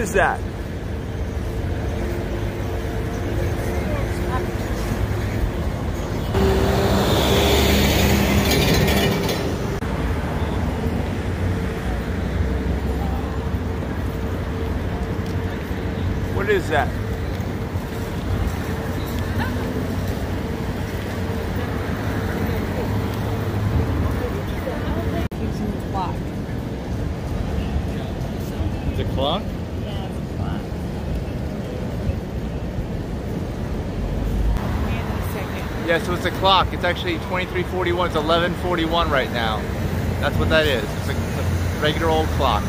is that? What is that? The clock. The clock? Yeah, it's a clock. Wait a second. Yeah, so it's a clock. It's actually 2341. It's 1141 right now. That's what that is. It's a, a regular old clock.